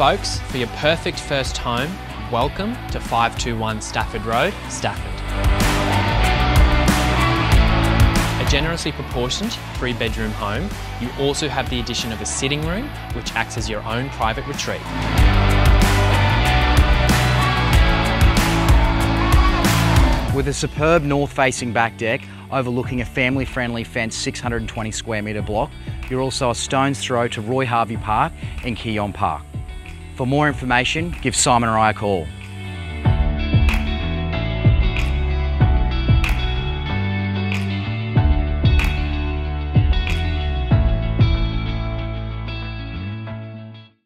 Folks, for your perfect first home, welcome to 521 Stafford Road, Stafford. A generously proportioned three bedroom home, you also have the addition of a sitting room which acts as your own private retreat. With a superb north-facing back deck overlooking a family-friendly fenced 620 square metre block, you're also a stone's throw to Roy Harvey Park and Keyon Park. For more information, give Simon or I a call.